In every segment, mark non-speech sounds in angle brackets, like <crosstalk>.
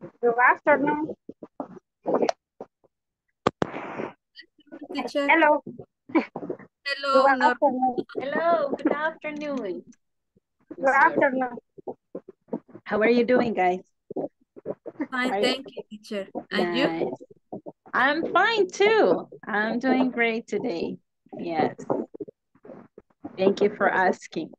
Good afternoon. Teacher. Hello. Hello. Good uh, afternoon. Hello, good afternoon. Good afternoon. How are you doing, guys? Fine, Are- thank you, teacher. And you? I'm fine too. I'm doing great today. Yes. Thank you for asking.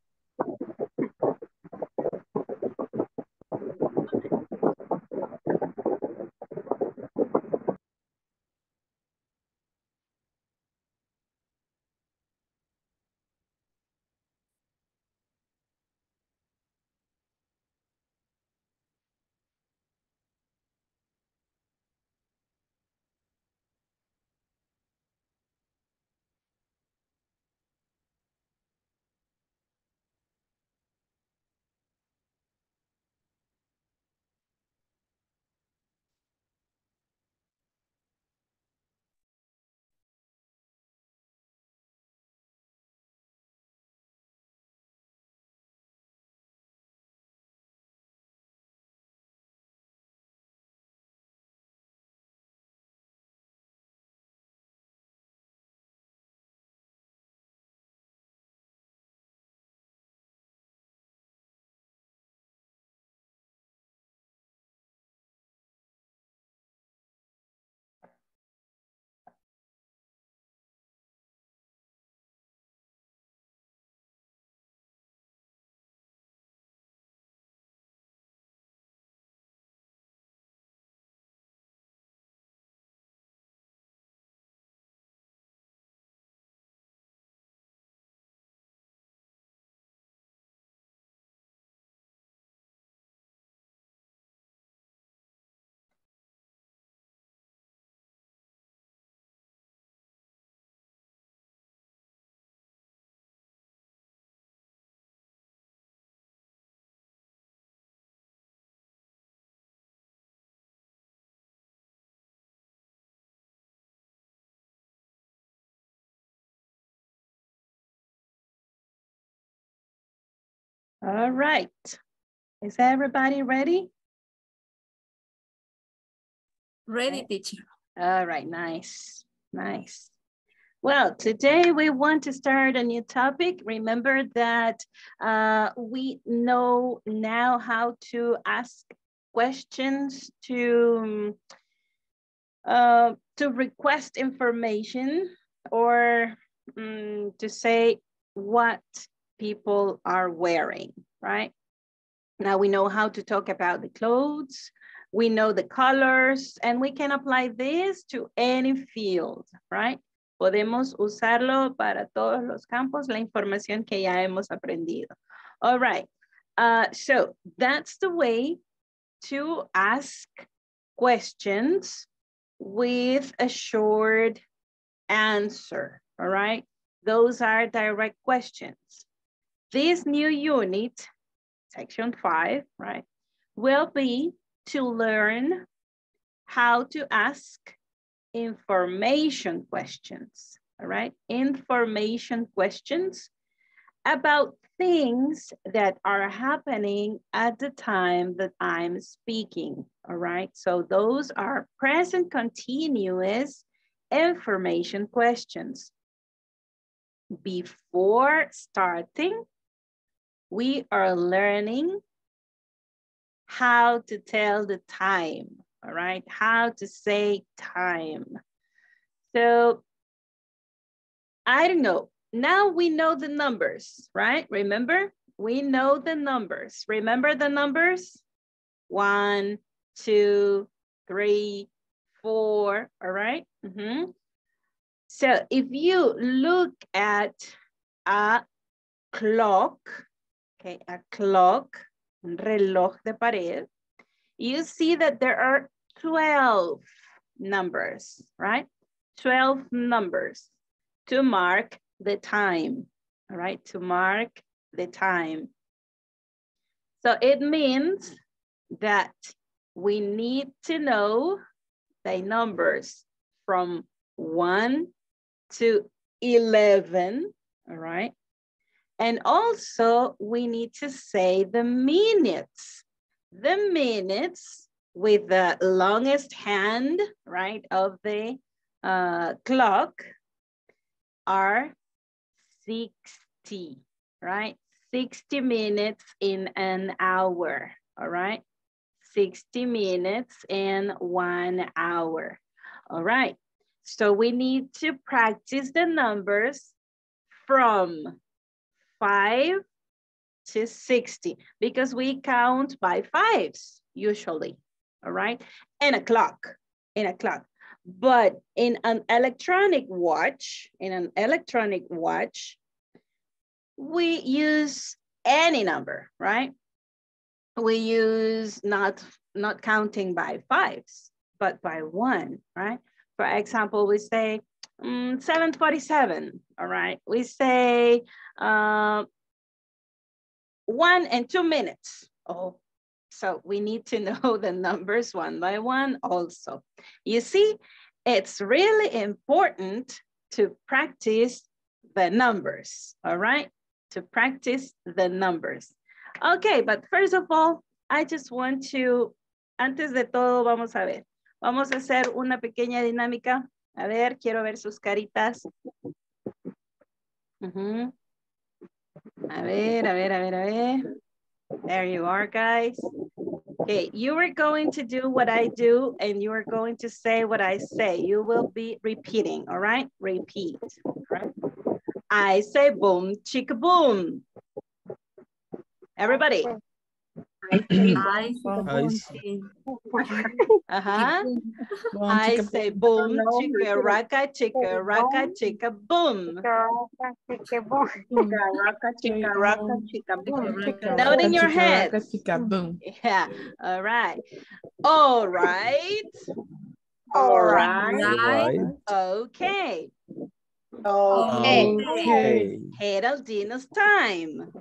All right. Is everybody ready? Ready, teacher. All right, nice, nice. Well, today we want to start a new topic. Remember that uh, we know now how to ask questions to, uh, to request information or um, to say what people are wearing, right? Now we know how to talk about the clothes, we know the colors, and we can apply this to any field, right? Podemos usarlo para todos los campos, la información que ya hemos aprendido. All right, uh, so that's the way to ask questions with a short answer, all right? Those are direct questions. This new unit, section five, right, will be to learn how to ask information questions, all right? Information questions about things that are happening at the time that I'm speaking, all right? So those are present continuous information questions. Before starting, we are learning how to tell the time, all right? How to say time. So I don't know. Now we know the numbers, right? Remember? We know the numbers. Remember the numbers? One, two, three, four, all right? Mm -hmm. So if you look at a clock, okay, a clock, un reloj de pared, you see that there are 12 numbers, right? 12 numbers to mark the time, all right? To mark the time. So it means that we need to know the numbers from one to 11, all right? And also we need to say the minutes. The minutes with the longest hand, right, of the uh, clock are 60, right? 60 minutes in an hour, all right? 60 minutes in one hour, all right? So we need to practice the numbers from five to 60 because we count by fives usually, all right? In a clock, in a clock. But in an electronic watch, in an electronic watch, we use any number, right? We use not, not counting by fives, but by one, right? For example, we say um, 747, all right? We say uh, one and two minutes. Oh, so we need to <laughs> know the numbers one by one also. You see, it's really important to practice the numbers, all right? To practice the numbers. Okay, but first of all, I just want to, antes de todo, vamos a ver. Vamos a hacer una pequeña dinámica. A ver, quiero ver sus caritas. Uh -huh. A ver, a ver, a ver, a ver. There you are, guys. Okay, you are going to do what I do and you are going to say what I say. You will be repeating, all right? Repeat, right? I say boom, chicka boom. Everybody. I I Uh-huh. I say boom, chicka raka, chicka raka, chicka boom. Chica raka, chica boom. Note in your head. Chica boom. Yeah, all right. All right. All right. Okay. Okay. Okay. Geraldina's time.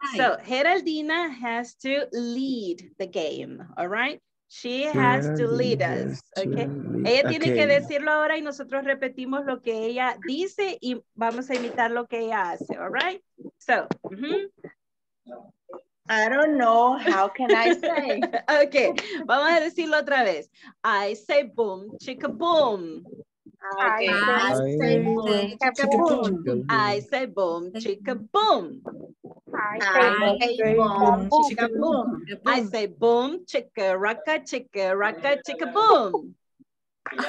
Time. So Geraldina has to lead the game, all right? She has to lead us, okay? Ella tiene que decirlo ahora y nosotros repetimos lo que ella dice y vamos a imitar lo que ella hace, all right? So. I don't know. How can I say? <laughs> okay, vamos a decirlo otra vez. I say boom, chica boom. Okay. I I say say boom. chica boom. I say boom, chica boom. I say boom. Chica boom. I say boom, chicka raka, chicka raka, chicka boom.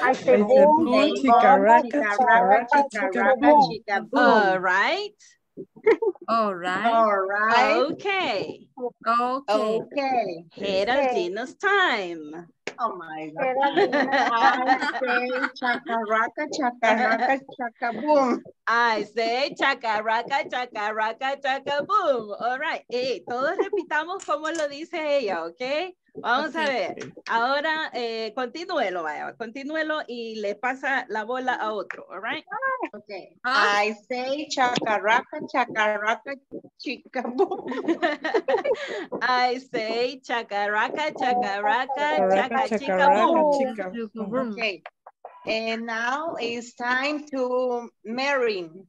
I say boom, boom, chica raka, chica raka, chica boom. Chica All boom. right. All right. All right. Okay. Okay. Okay. Geraldina's time. Oh my God. I say <laughs> chacarraca, chacarraca, chaca boom. I say chaka raka, chaka raka, chaka boom. All right. Hey, todos repitamos como lo dice ella, ¿ok? Vamos a ver. Ahora, eh, continúelo, vaya, continúelo y le pasa la bola a otro, all right? Okay. Ah. I say chacarraca, chacarraca, <laughs> chica boom. I say chaka raka, chaka raka, chaka Chacarraca, chika boom. chica Chica boom. Okay. And now it's time to marrying.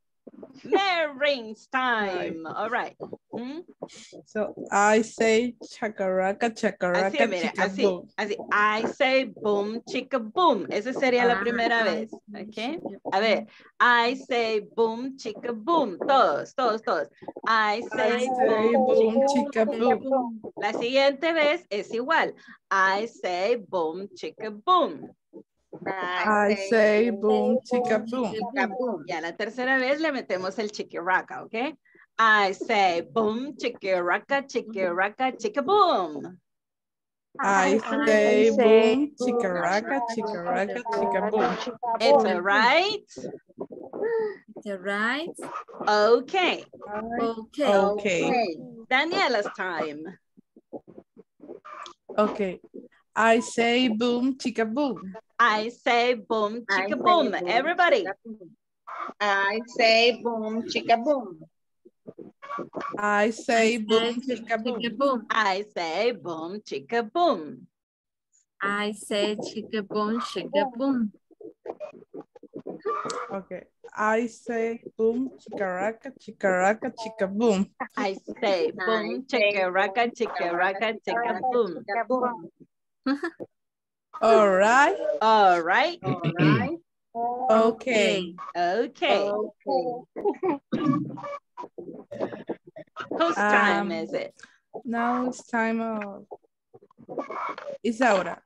Mary's time. All right. Hmm? So I say chacarraca, chacarraca, Así, mire, chica así, boom. así. I say boom, chica boom. Esa sería la Ah, primera vez. see, ¿Ok? chica A ver. I say boom, chica boom. Todos, todos, todos. I I say say boom, boom, chica chica boom. La siguiente vez es igual. I say boom, chica boom. I say boom, chica boom. chica boom. Y a la tercera vez le metemos el chiquiraca, ¿ok? I say boom, chiquiraca, chiquiraca, chica boom. I say boom, chacarraca, chacarraca, chica boom. It's all right. All right. Okay. Okay. Okay, Daniela's time. okay. I say boom, chica boom. I say boom, I chica boom. boom, Everybody. I say boom, chica boom. I say boom, say chica boom. chica boom. I say boom, chica boom. I say chica boom, chica boom. Okay. I say boom, chicaraca, chicaraca, chica boom. I say boom, chicka raka, chicka raka, chicka boom. <laughs> All right. All right. All right. Okay. Okay. Whose time Um, is it? Now it's time of Isaura.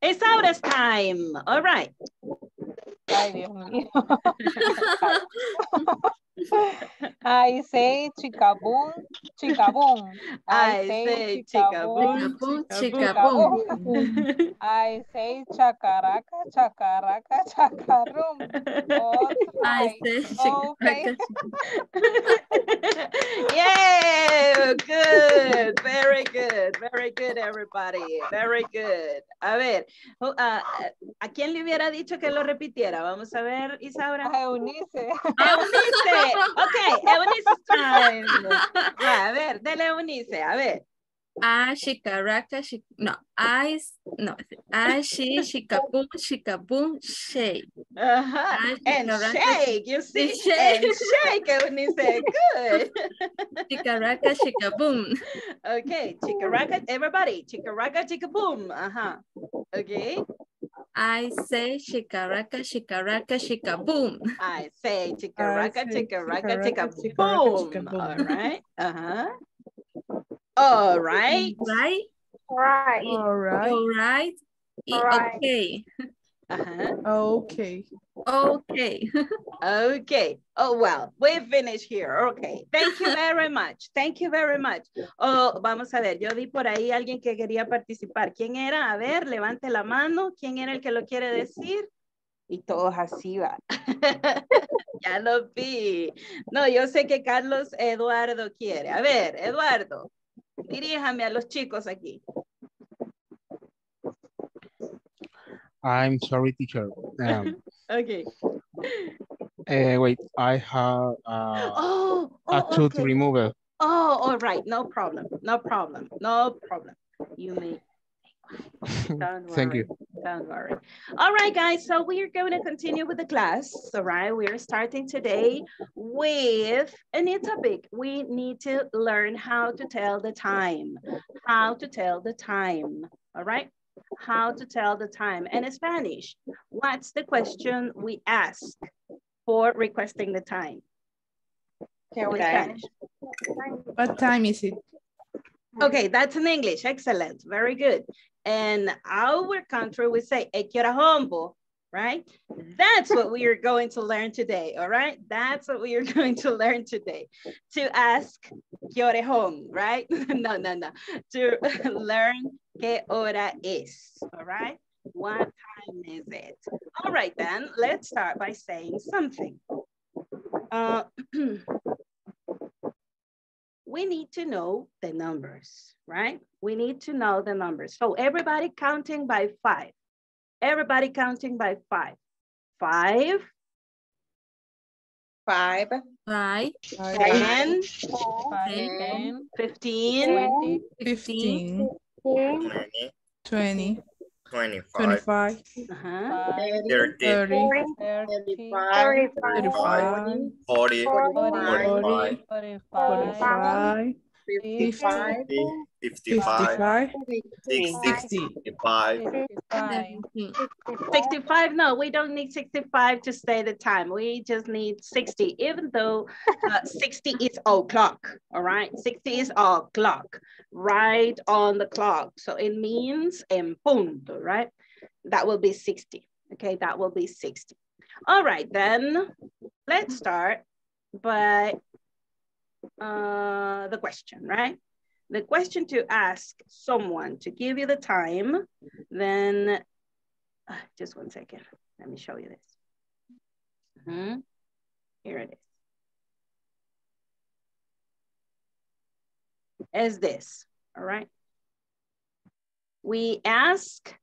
It's Aura's time. All right. Ay, Dios mío. <laughs> I say chica boom, chica boom. I say chica boom, Boom, chica chica boom. boom. I say chacaraca, chacaraca, chacarum. I say chica Okay. <laughs> Yay, good, very good, very good, everybody, very good. A ver, ah, ¿a quién le hubiera dicho que lo repitiera? Vamos a ver, Isaura. A Eunice. Eunice, ok, Eunice's time. Ya, a ver, dele Eunice, a ver. I shikaraca, shik no, I s- no, I she shikaboom, shikaboom, shake. Ajá. Ay, And shake, you see, shake. and shake, Eunice, good. Shikaraca, shikaboom. Okay, chicaraca, everybody, chicaraca, chicaboom, ajá. Okay, I say shikaraca, shikaraka, shikaboom. I say chicaraca, say chicaraca, chicaraca, chicaboom, all right, uh-huh. All right, Right? Right. All right. All right. I- Alright. Okay. <laughs> uh-huh, Okay. Okay. okay. Oh, well, we finished here, okay. Thank you very much, thank you very much. Oh, vamos a ver, yo vi por ahí alguien que quería participar. ¿Quién era? A ver, levante la mano. ¿Quién era el que lo quiere decir? Y todos así va. <laughs> ya lo vi. No, yo sé que Carlos Eduardo quiere. A ver, Eduardo, diríjame a los chicos aquí. I'm sorry, teacher. Um, <laughs> Okay. eh, wait, I have uh, Oh, a oh tooth okay. removal. Oh, all right. No problem. No problem. No problem. You may. <laughs> Don't Thank you. Don't worry. All right, guys. So we are going to continue with the class. All right. We are starting today with a new topic. We need to learn how to tell the time. How to tell the time. All right. How to tell the time. In Spanish, what's the question we ask for requesting the time? In Okay. Spanish. What time is it? Okay, that's in English. Excellent. Very good. And our country we say, "E que hora hombo," right? That's what we are going to learn today, all right? That's what we are <laughs> going to learn today. To ask, "Que hora home," right? <laughs> no, no, no. To <laughs> learn, "Que hora es," all right? What time is it? All right, then, let's start by saying something. Uh, <clears throat> we need to know the numbers, right? We need to know the numbers. So everybody counting by five. Everybody counting by five. Five, Five, Five, Five, 10, Ten, 15, twenty, Fifteen, 20, 20 25, 25 30, 35, 40, 45, 45, 45 55, 55, 65. 65, no, we don't need 65 to stay the time. We just need 60, even though uh, 60 is o'clock, all right? 60 is o'clock, right on the clock. So it means en punto, right? That will be 60, okay? That will be 60. All right, then let's start by uh, the question, right? The question to ask someone to give you the time, then uh, just one second. Let me show you this. Mhm. Here it is. Is this, all right? We ask,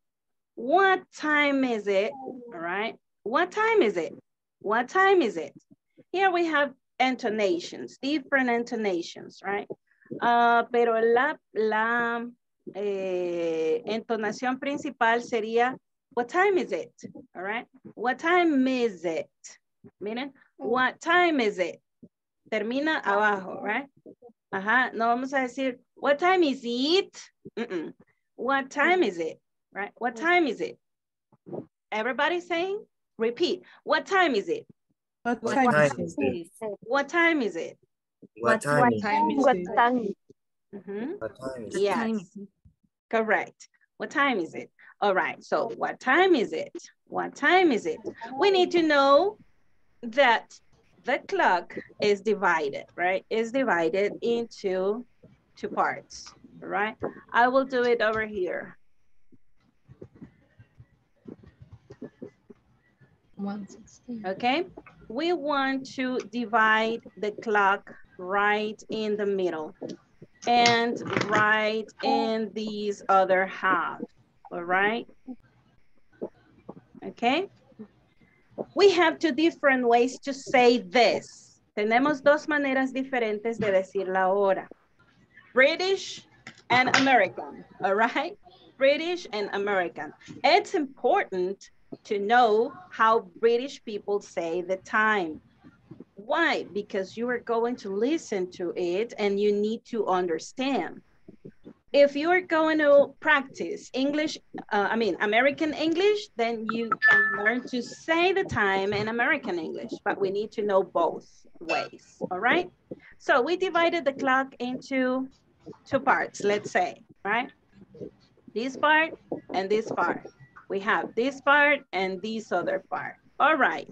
what time is it, all right? What time is it? What time is it? Here we have intonations, different intonations, right? Ah, pero la, la eh, entonación principal sería, what time is it? All right. What time is it? Miren, what time is it? Termina abajo, right? Ajá, no vamos a decir, what time is it? Mm-mm. What time is it? Right? What time is it? Everybody saying? Repeat. What time is it? What What time time is is it? What time is it? What time is time is What it? time? Mhm. What time is What Yes. time is? Correct. What time is it? All right, so what time is it? What time is it? We need to know that the clock is divided, right? Is divided into two parts, right? I will do it over here. Okay, we want to divide the clock right in the middle and right in these other half, all right? Okay. We have two different ways to say this. Tenemos dos maneras diferentes de decir la hora. British and American, all right? British and American. It's important to know how British people say the time. Why? Because you are going to listen to it and you need to understand. If you are going to practice English, uh, I mean, American English, then you can learn to say the time in American English, but we need to know both ways, all right? So we divided the clock into two parts, let's say, right? This part and this part. We have this part and this other part. All right,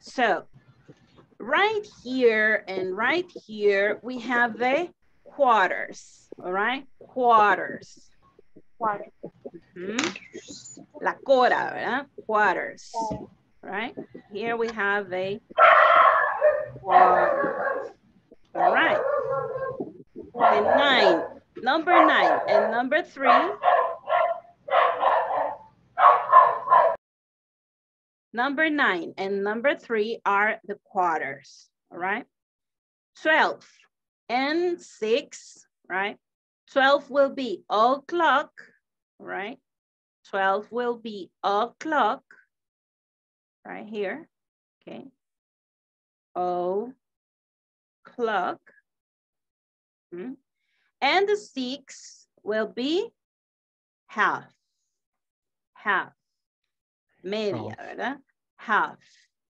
so right here and right here, we have the quarters, all right? Quarters. Quarter. Mhm. La cora, ¿verdad? Quarters, right? Here we have a quarter. All right. The nine, number nine and number three. Number nine and number three are the quarters, all right? 12 and six, right? 12 will be o'clock, right? 12 will be o'clock, right here, okay? O clock. Hmm. And the six will be half, half, media, Half. ¿verdad? Half,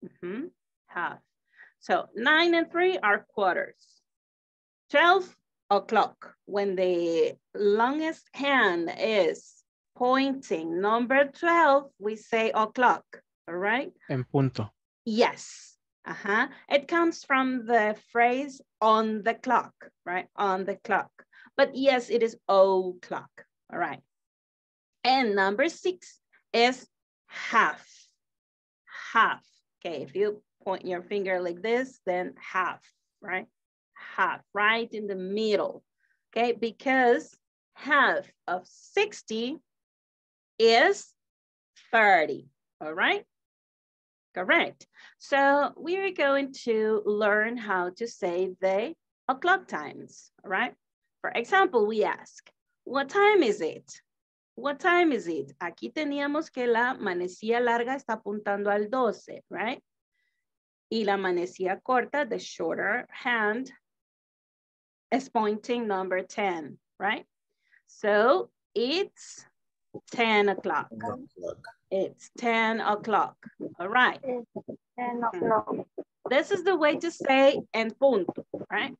Mhm, half. So nine and three are quarters. 12 o'clock, when the longest hand is pointing number 12, we say o'clock, all right? En punto. Yes. Uh-huh. It comes from the phrase on the clock, right? On the clock. But yes, it is o'clock. All right. And number six is half. Half. Okay, if you point your finger like this, then half, right? Half, right in the middle. Okay, because half of 60 is 30. All right. Correct. So we are going to learn how to say the o'clock times, all right? For example, we ask, what time is it? What time is it? Aquí teníamos que la manecilla larga está apuntando al 12, right? Y la manecilla corta, the shorter hand, is pointing number 10, right? So it's 10 o'clock. o'clock. It's 10 o'clock. All right. 10 o'clock. This is the way to say en punto, right?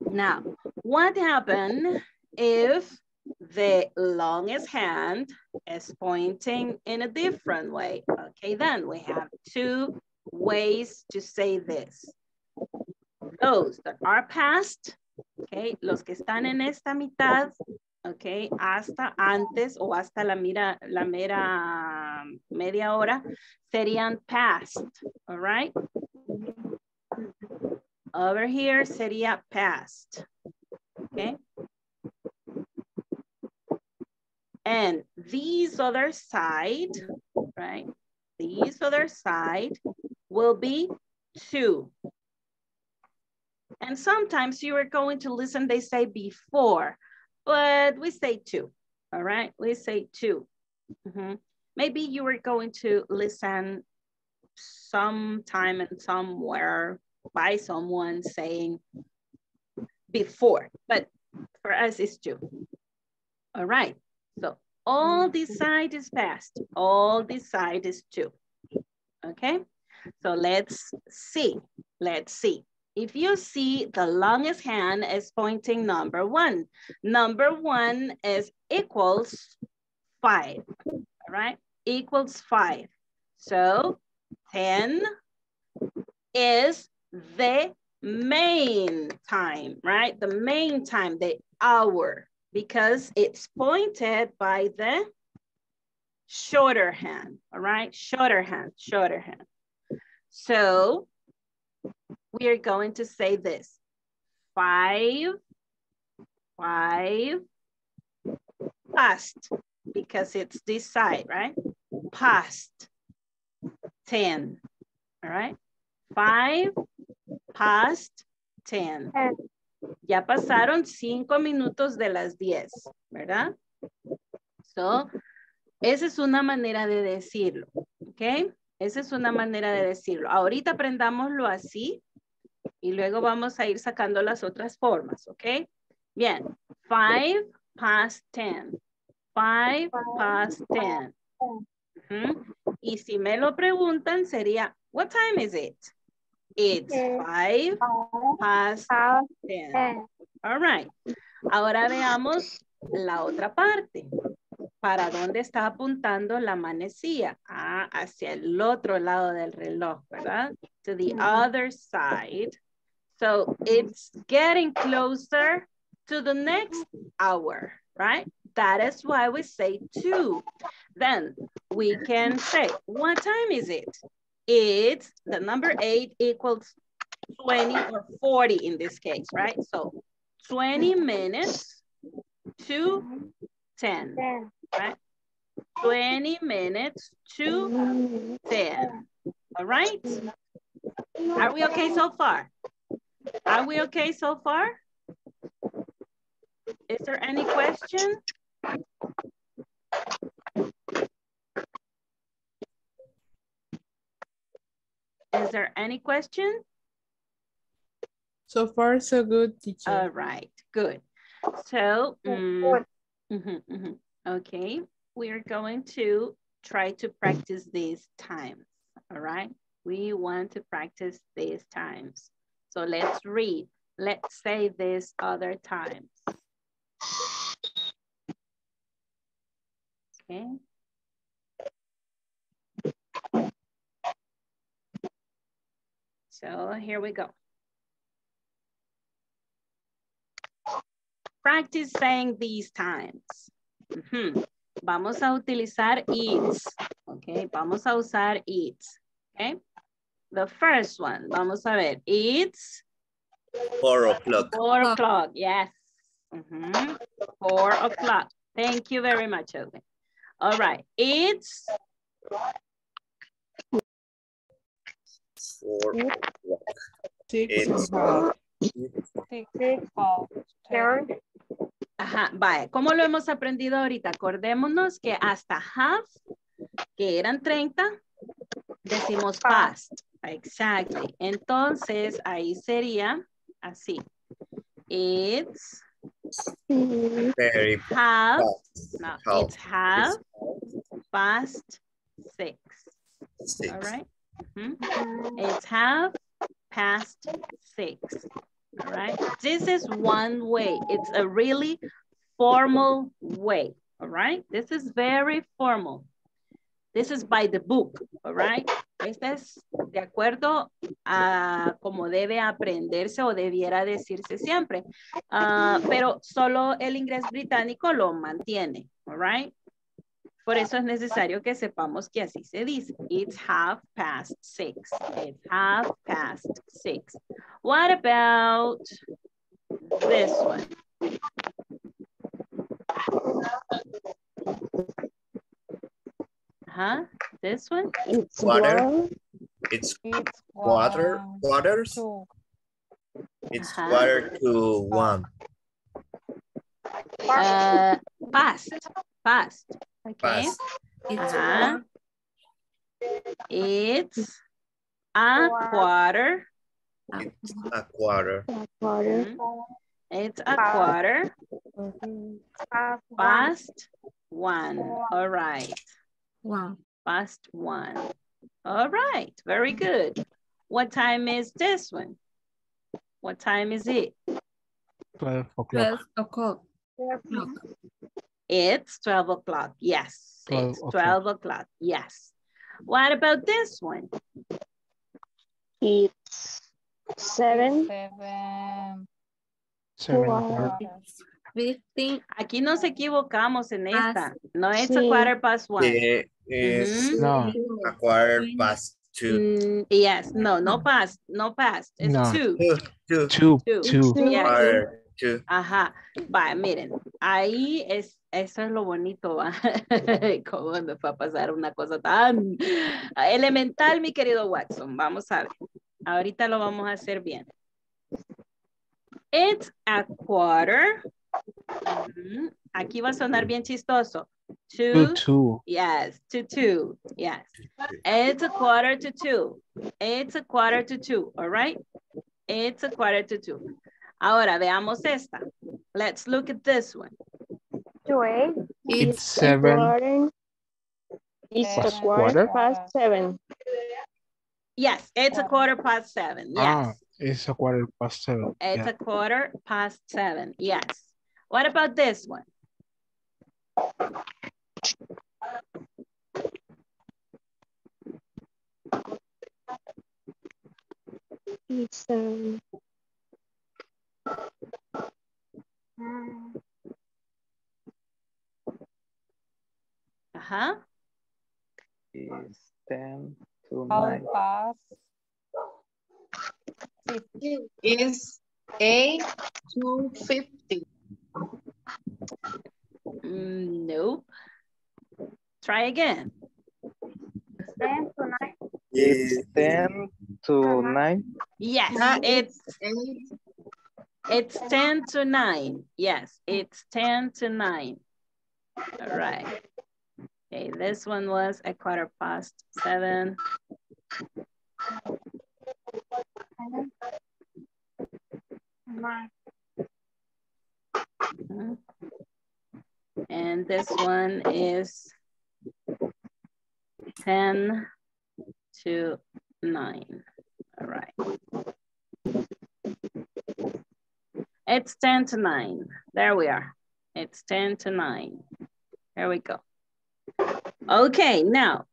Now, what happened if the longest hand is pointing in a different way? Okay, then we have two ways to say this. Those that are past, okay, los que están en esta mitad, okay, hasta antes o hasta la, mira, la mera media hora, serían past, all right? Over here sería past, okay? And these other side, right? These other side will be two. And sometimes you are going to listen, they say before, but we say two, all right? We say two. Mhm. Maybe you are going to listen sometime and somewhere by someone saying before, but for us it's two. All right, all mm-hmm. this side is past, all this side is two. Okay, so let's see, let's see. If you see the longest hand is pointing number one. Number one is equals five, all right? Equals five. So 10 is the main time, right? The main time, the hour, because it's pointed by the shorter hand, all right? Shorter hand, shorter hand. So we are going to say this. Five, five, past, because it's this side, right? Past, 10, all right? Five, past, 10. Ten. Ya pasaron cinco minutos de las 10, ¿verdad? So, esa es una manera de decirlo, ¿ok? Esa es una manera de decirlo. Ahorita aprendámoslo así y luego vamos a ir sacando las otras formas, ¿ok? Bien, five past ten. Five past ten. Ujú. Y si me lo preguntan sería, what time is it? It's five past ten. ten. All right. Ahora veamos la otra parte. ¿Para dónde está apuntando la manecilla? Ah, hacia el otro lado del reloj, ¿verdad? To the other side. So it's getting closer to the next hour, right? That is why we say two. Then we can say, what time is it? It's the number eight equals 20 or 40 in this case, right? So 20 minutes to 10, right? 20 minutes to 10, all right? Are we okay so far? Are we okay so far? Is there any question? Is there any question? So far, so good, teacher. All right, good. So, mm, mhm, mhm. okay, we're going to try to practice these times, all right? We want to practice these times. So let's read. Let's say these other times. Okay. So here we go. Practice saying these times. Ujú. Vamos a utilizar it's. Okay, vamos a usar it's. Okay. The first one, vamos a ver. It's Four o'clock. four O'clock. Yes. Mhm. Four o'clock. Thank you very much, Owen. All right. It's Six It's-. Six, ten. Third. Ajá, vaya, ¿cómo lo hemos aprendido ahorita? Acordémonos que hasta half, que eran 30, decimos past. Exactly. Entonces, ahí sería así. It's Very half, fast. no, Half. it's half past six. Six. All right? Mhm. It's half past six. All right? This is one way. It's a really formal way. All right? This is very formal. This is by the book. All right? Este es de acuerdo a cómo debe aprenderse o debiera decirse siempre. Ah, pero solo el inglés británico lo mantiene. All right? Por eso es necesario que sepamos que así se dice. It's half past six. It's half past six. What about this one? Huh? This one? It's Water. one. It's It's quarters. two, It's Uh-huh. quarter to one. Uh, past. Past. Okay. Past. It's Ajá. It's a quarter. It's a quarter. Quarter. It's a quarter Past one. past one. All right. Wow. Past one. All right. Very good. What time is this one? What time is it? 12 o'clock. 12 o'clock. Clock. It's 12 o'clock. Yes. 12 it's o'clock. 12 o'clock. Yes. What about this one? It's seven. Seven. Seven Wow. 15 Aquí nos equivocamos en esta. No es a quarter past one. It is Mhm. No, a quarter past two. Mm, yes. No, no past. No past. It's No. two. Two, two, two, Two. two. Yes. quarter, two. Ajá, vaya, miren, ahí es, eso es lo bonito, ¿va? <laughs> ¿Cómo me fue a pasar una cosa tan elemental, mi querido Watson? Vamos a ver, ahorita lo vamos a hacer bien. It's a quarter. Aquí va a sonar bien chistoso. Two, Two, two. yes, to two, yes. It's a quarter to two. It's a quarter to two, all right? It's a quarter to two. Ahora veamos esta. Let's look at this one. To eight. It's seven. Quarter. It's a quarter Quarter. past seven. Yes, it's a quarter past seven. Ah, Yes, it's a quarter past seven. it's Yeah. a quarter past seven. Yes. What about this one? It's um. Ajá. is 10 to Half 9. past. Fifteen. Is eight to fifty. Mm, nope. Try again. Ten to nine. Is 10 to 9. Yes, Ah, it's eight. It's 10 to 9. Yes, it's 10 to 9. All right. Okay, this one was a quarter past seven. And this one is 10 to 9. All right. It's 10 to 9. There we are. It's 10 to 9. There we go. Okay, now,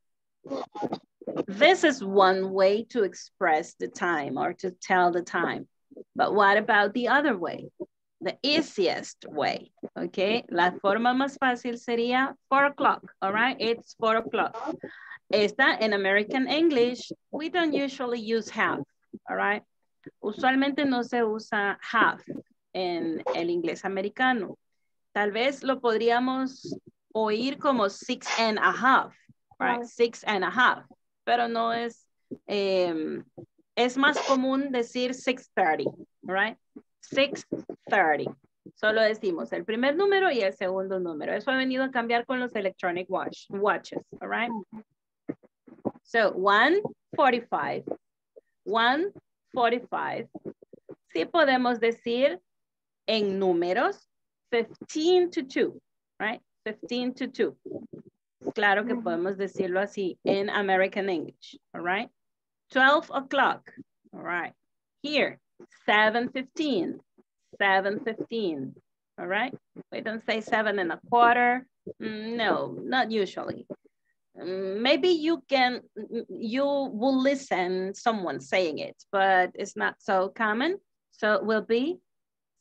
this is one way to express the time or to tell the time. But what about the other way? The easiest way, okay? La forma más fácil sería 4 o'clock, all right? It's 4 o'clock. Esta, in American English, we don't usually use half, all right? Usualmente no se usa half en el inglés americano. Tal vez lo podríamos oír como six and a half, right? Six and a half, pero no es, em, es más común decir 6.30, right? 6.30. Solo decimos el primer número y el segundo número. Eso ha venido a cambiar con los electronic watch, watches, all right? So, 1.45, 1.45. Sí podemos decir en números 15 to 2, right? 15 to 2. Claro que podemos decirlo así en American English, all right? 12 o'clock, all right? Here, 7.15, 7.15, all right? We don't say seven and a quarter. Mm, No, not usually. Mm, Maybe you can, you will listen someone saying it, but it's not so common. So it will be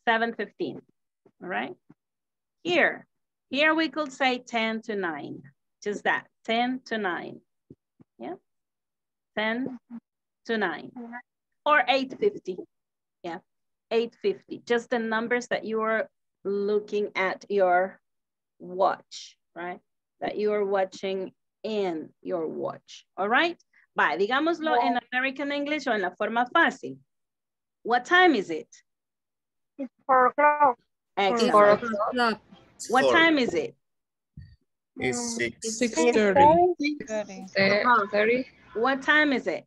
7.15, all right? Here, here we could say 10 to 9, just that, 10 to 9, yeah? 10 to 9, or 8.50, yeah, 8.50, just the numbers that you are looking at your watch, right? That you are watching in your watch, all right? Bye, digámoslo en American English o en la forma fácil. What time is it? It's four o'clock. Excellent. Four o'clock. What Four. time is it? It's six. Six thirty. Thirty. Uh-huh. What time is it?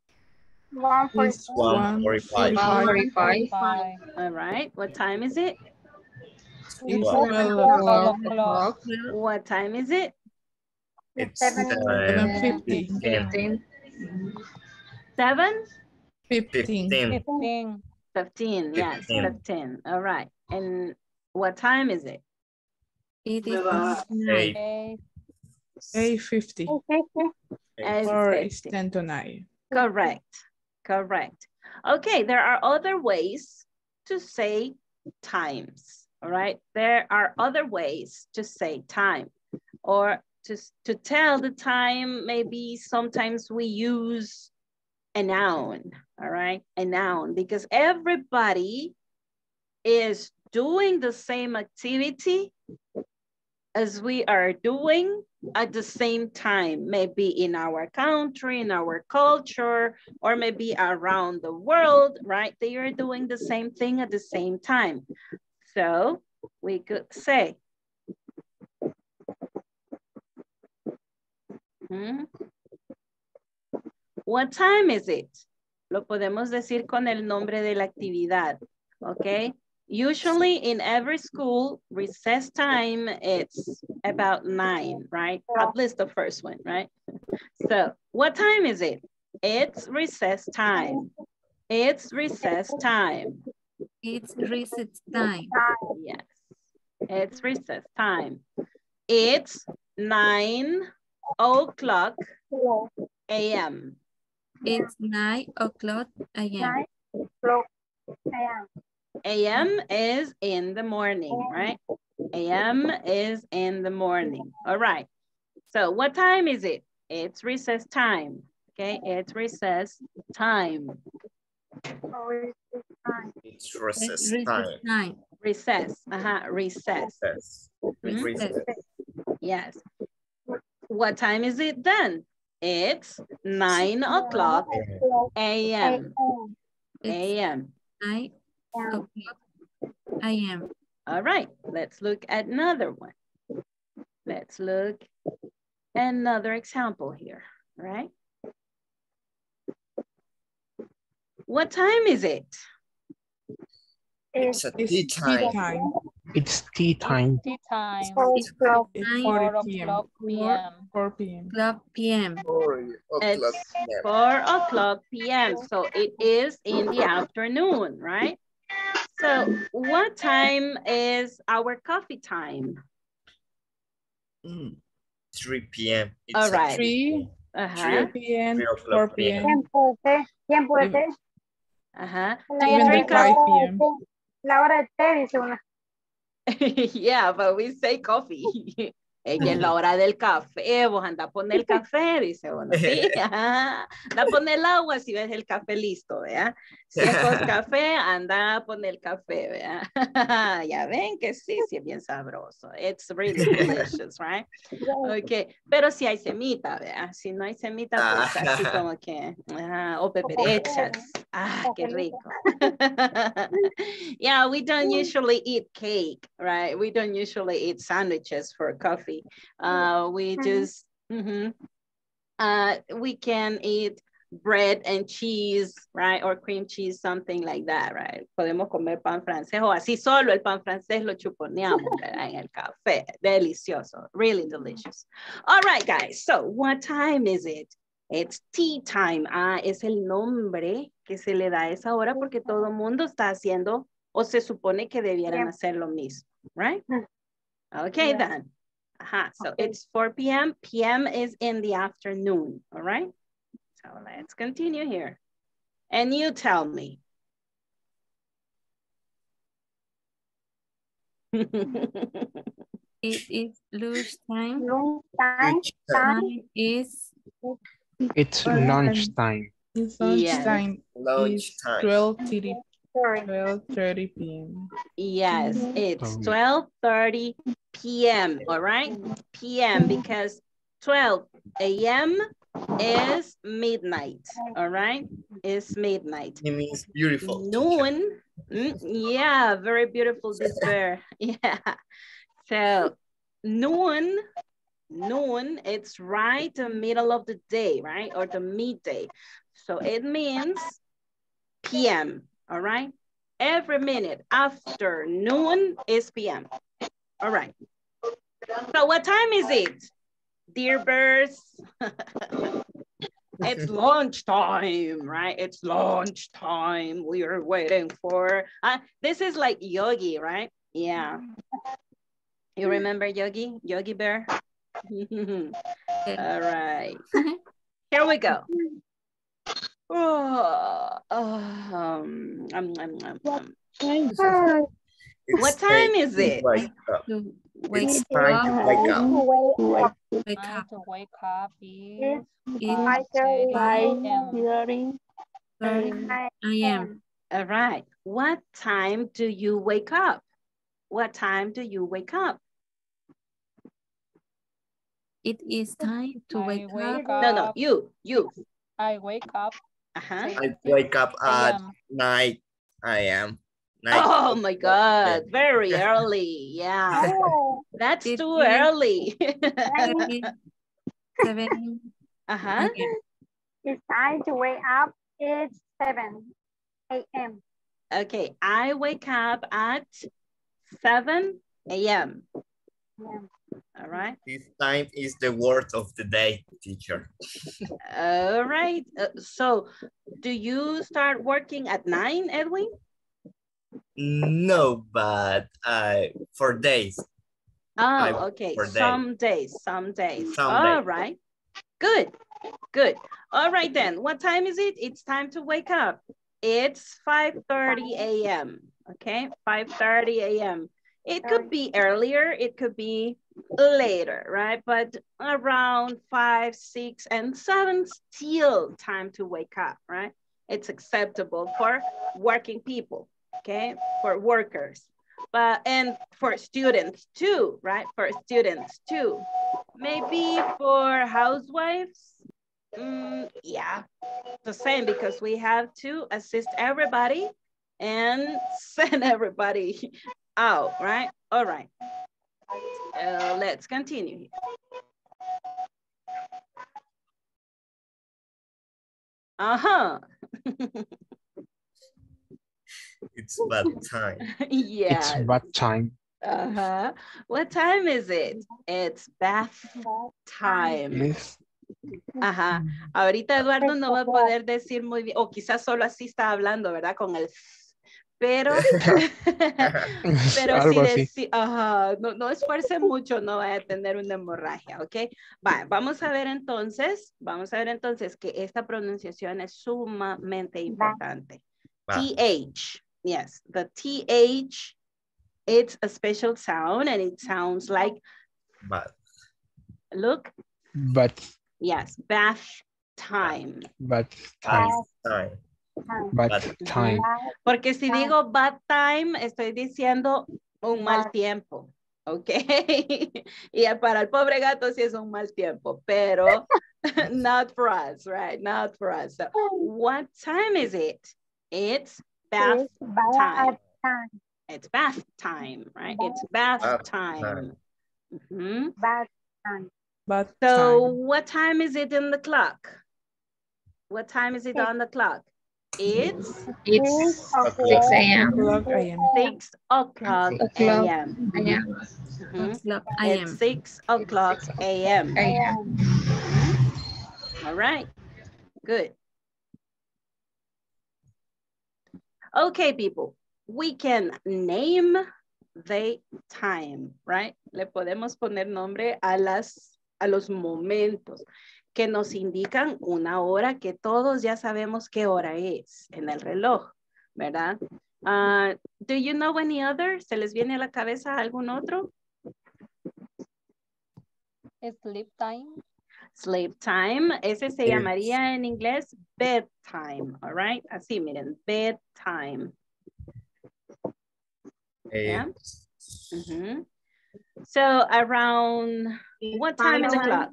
One for It's One one forty-five. forty-five. Five. All right. What time is it? It's Twelve. twelve Twelve o'clock. What time is it? It's Seven. Seven uh, fifty. ten. Seven? Fifteen. Fifteen. Fifteen. 15, yes, Fifteen. 15. All right. And what time is it? It is Eight. nine. Eight. Eight fifty. Or it's ten to nine. Correct, correct. Okay, there are other ways to say times, all right? There are other ways to say time or to, to tell the time, maybe sometimes we use a noun, all right? A noun, because everybody is doing the same activity as we are doing at the same time, maybe in our country, in our culture, or maybe around the world, right? They are doing the same thing at the same time. So we could say, hmm, what time is it? Lo podemos decir con el nombre de la actividad, okay? Usually in every school, recess time, it's about nine, right? At least the first one, right? So what time is it? It's recess time. It's recess time. It's recess time. Yes, it's recess time. It's nine o'clock a.m. It's nine o'clock a.m. nine o'clock a.m. A.m. is in the morning, right? A.m. is in the morning. All right. So what time is it? It's recess time. Okay, it's recess time. It's recess Recess time. time. Recess. Uh-huh. Recess. Recess. Mhm. Recess. Yes. What time is it then? It's nine o'clock a.m. It's a.m. nine o'clock a.m. All right, let's look at another one. Let's look another example here, all right? What time is it? It's It's tea tea time. time. It's tea time. Tea time. Four. It's Nine four Four p.m. o'clock PM. Four p.m. O'clock p.m. Four It's p.m. four o'clock p.m. So it is in the afternoon, right? So what time is our coffee time? Mm, Three p.m. It's All. Three, Uh-huh, three p.m. Four o'clock p.m. p.m. Tiempo de, tiempo uh-huh. La you hora drink de- coffee? 5 p.m. La hora de té, dice una. <laughs> yeah, but we say coffee. <laughs> Ella es la hora del café, vos anda a poner el café, dice uno. Sí, <laughs> ajá. anda a poner el agua si ves el café listo, ¿vea? Si es <laughs> café, anda a poner el café, ¿vea? <laughs> ya ven que sí, sí es bien sabroso. It's really delicious, right? Ok, pero si hay semita, ¿vea? Si no hay semita, pues así como que, ajá, o peperechas. Ah, qué rico. yeah, we don't usually eat cake, right? We don't usually eat sandwiches for coffee. Uh, we Mhm. just, mhm. uh, we can eat bread and cheese, right? Or cream cheese, something like that, right? Podemos comer pan francés o así solo el pan francés lo chuponeamos <laughs> ¿verdad? en el café. Delicioso, really delicious. All right, guys, so what time is it? It's tea time. Ah, es el nombre que se le da a esa hora porque todo el mundo está haciendo o se supone que debieran hacer lo mismo, right? Mm. Okay, Yeah. then. Ajá, so Okay. it's 4 p.m. PM is in the afternoon, all right? So let's continue here. And you tell me. <laughs> It is lunch time. Lunch time. Lunch time. Time is It's Lunch lunch time. It's Yes. lunchtime. Lunch It's time. twelve thirty. Sorry. Twelve thirty p.m. Yes, Mhm. it's Um, 12:30 p.m., all right? PM because 12 a.m. is midnight, all right? It's midnight. It means beautiful. teacher. Noon, mm, yeah, very beautiful this bear. <laughs> Yeah. So noon Noon, it's right the middle of the day, right? Or the midday. So it means PM, all right? Every minute after noon is PM. All right. So what time is it? Dear birds. <laughs> it's lunchtime, right? It's lunchtime. We are waiting for, uh, this is like Yogi, right? Yeah. You remember Yogi? Yogi Bear? <laughs> All right. <laughs> Here we go. Oh, <sighs> um, um, um, um, um. It's What time is it? Wake up. To wake It's time to up, wake up. wake up. to wake up is It's Five thirty. 5 a.m. thirty a.m. All right. What time do you wake up? What time do you wake up? It is time to wake wake up. No, no, up. you, you. I wake up Uh-huh. I wake up at a.m. 9 a.m. Nine- Oh my God, very early. Yeah, <laughs> that's too is- early. Seven, seven Uh-huh. It's time to wake up. It's seven a.m. Okay, I wake up at 7 a.m. Yeah. All right. This time is the word of the day, teacher. All right. Uh, so do you start working at 9, Edwin? No, but uh, for days. Oh, I- okay. Some days, some days. Some All day. right. Good, good. All right then. What time is it? It's time to wake up. It's 5.30 a.m. Okay, 5.30 a.m. It could be earlier, it could be later, right? But around five, six, and seven, still time to wake up, right? It's acceptable for working people, okay? For workers, but, and for students too, right? For students too. Maybe for housewives, mm, yeah, the same because we have to assist everybody and <laughs> send everybody out, right? All right. Uh, let's continue. here. Uh-huh. <laughs> It's bad time. <laughs> yeah. It's bath time. Uh-huh. What time is it? It's bath time. Yes. Ajá. Ahorita Eduardo no va a poder decir muy bien, o quizás solo así está hablando, ¿verdad? Con el pero, <laughs> pero Algo ajá, no, no esfuerce mucho, no va a tener una hemorragia, ¿ok? Va, vamos a ver entonces, vamos a ver entonces que esta pronunciación es sumamente importante. Va. TH, yes, the TH, it's a special sound and it sounds like, Bad. look, But yes, bath time. but time. Time. But But- time. Porque si digo bad time, estoy diciendo un mal tiempo, ¿ok? <laughs> y para el pobre gato sí es un mal tiempo, pero <laughs> not for us, right? Not for us. So, what time is it? It's bath It's bath time. time. It's bath time, right? It's bath Bath time. time. Mhm. Bath time. But So time. what time is it in the clock? What time is it on the clock? It's It's o'clock. 6 a.m. O'clock a.m. six o'clock O'clock. a.m. Mhm. O'clock am. It's six o'clock a.m. All right, good. Okay, people, we can name the time, right? Le podemos poner nombre a, las, a los momentos que nos indican una hora que todos ya sabemos qué hora es en el reloj, ¿verdad? Ah, do you know any other? ¿Se les viene a la cabeza algún otro? Sleep time. Sleep time, ese se Yes. llamaría en inglés bedtime, all right? Así, miren, bedtime. Yeah. It's, Mhm. So around what time in the clock?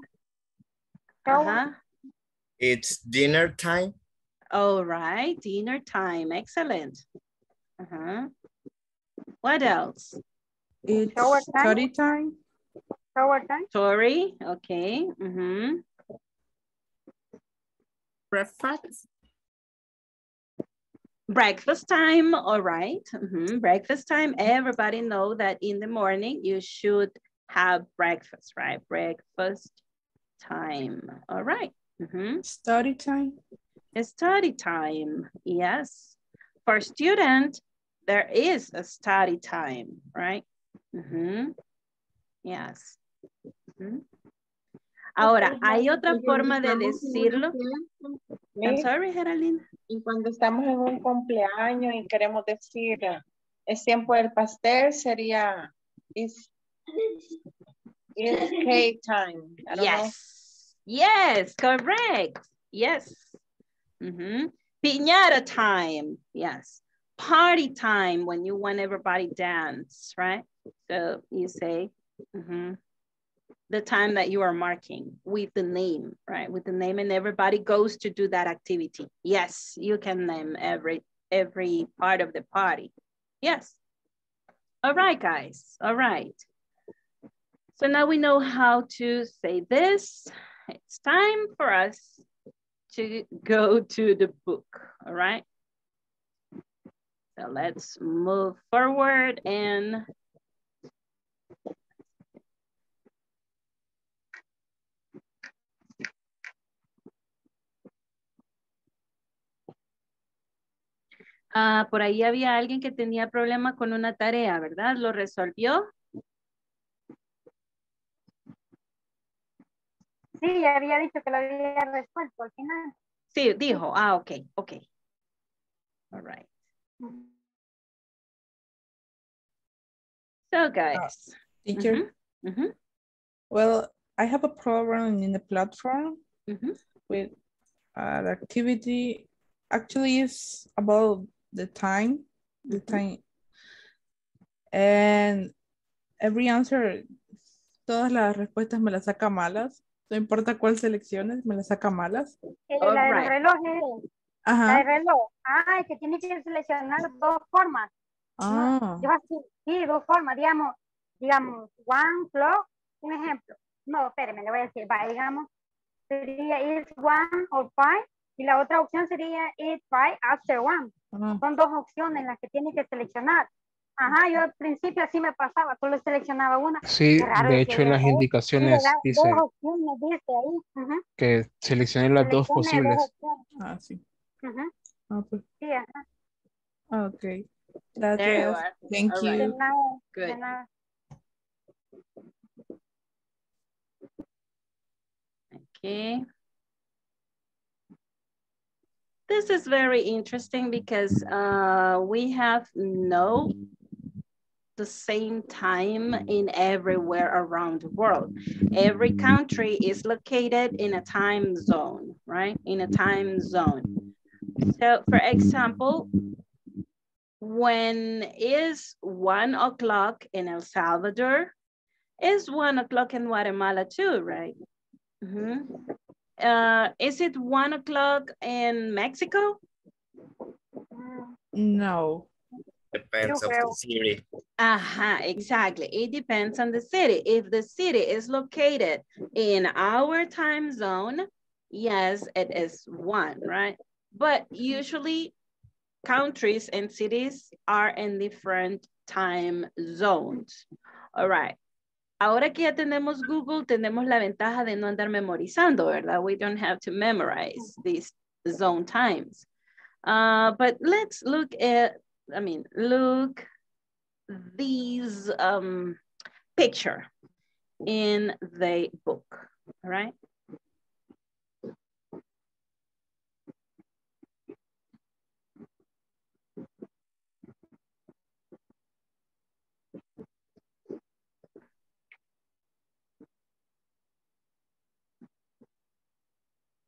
Uh-huh. it's dinner time. All right, dinner time, excellent. Uh-huh. What else? It's Shower time. study time. Shower time. Story, okay. mhm. Breakfast. Breakfast time, all right. mhm, Breakfast time, everybody know that in the morning you should have breakfast, right? Breakfast time, all right. mhm. Study time. Study time, yes. For student, there is a study time, right? Mhm. Yes. Ujú. Ahora, hay otra forma de decirlo. I'm sorry, Geraldine. Y cuando estamos en un cumpleaños y queremos decir, es tiempo del pastel, sería, is, is <laughs> cake time. I don't know. Yes. Yes, correct. Yes. Mm -hmm. Piñata time. Yes. Party time when you want everybody dance, right? So you say mhm, the time that you are marking with the name, right? With the name and everybody goes to do that activity. Yes, you can name every every part of the party. Yes. All right, guys. All right. So now we know how to say this. It's time for us to go to the book, all right? So let's move forward and Ah, por ahí había alguien que tenía problema con una tarea, ¿verdad? ¿Lo resolvió? Sí, ya había dicho que lo había resuelto al final. Sí, dijo. Ah, ok, ok. All right. So, guys. Teacher. Mhm, mhm, Well, I have a problem in the platform mhm. with uh, the activity. Actually, it's about the time, the time, and every answer, todas las respuestas me las saca malas. No importa cuál selecciones, me las saca malas. Eh, la del reloj es la del reloj. Ah, que tiene que seleccionar dos formas. Ah, Yo así, sí, dos formas, digamos, digamos, one clock, un ejemplo. No, espéreme, le voy a decir, va, digamos, sería is one or five, y la otra opción sería is five after one. ah, Son dos opciones las que tiene que seleccionar. Ajá, yo al principio así me pasaba, solo seleccionaba una. Sí, de hecho en las sí, indicaciones dice. Ujú, que seleccione las dos posibles. ah, sí. Ujú, Ah, pues, Sí, ajá. ah, ok. There you Gracias. are. Thank All right. De you. de Good. nada. Okay. This is very interesting because uh, we have no the same time in everywhere around the world. Every country is located in a time zone, right? In a time zone. So for example, when is one o'clock in El Salvador, is one o'clock in Guatemala too, right? Mhm. Uh, is it one o'clock in Mexico? Mm, No. Depends of the city. Aha, exactly. It depends on the city. If the city is located in our time zone, yes, it is one, right? But usually countries and cities are in different time zones. All right. Ahora que ya tenemos Google, tenemos la ventaja de no andar memorizando, ¿verdad? We don't have to memorize these zone times. Uh, but let's look at, I mean, look these um, picture in the book, all right?